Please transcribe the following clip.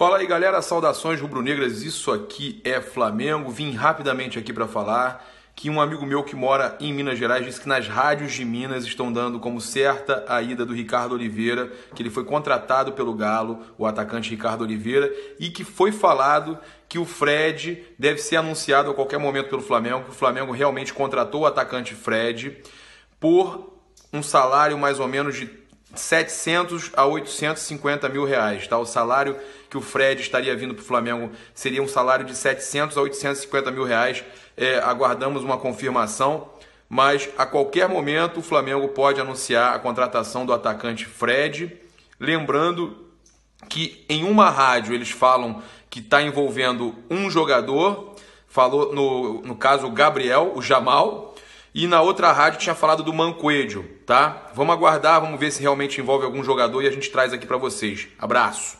Fala aí galera, saudações rubro-negras, isso aqui é Flamengo. Vim rapidamente aqui para falar que um amigo meu que mora em Minas Gerais disse que nas rádios de Minas estão dando como certa a ida do Ricardo Oliveira, que ele foi contratado pelo Galo, o atacante Ricardo Oliveira, e que foi falado que o Fred deve ser anunciado a qualquer momento pelo Flamengo, que o Flamengo realmente contratou o atacante Fred por um salário mais ou menos de 700 a 850 mil reais, tá? O salário que o Fred estaria vindo para o Flamengo seria um salário de 700 a 850 mil reais. É, aguardamos uma confirmação, mas a qualquer momento o Flamengo pode anunciar a contratação do atacante Fred. Lembrando que em uma rádio eles falam que está envolvendo um jogador, falou no, no caso o Gabriel, o Jamal, e na outra rádio tinha falado do Mancoedio, tá? Vamos aguardar, vamos ver se realmente envolve algum jogador e a gente traz aqui para vocês. Abraço.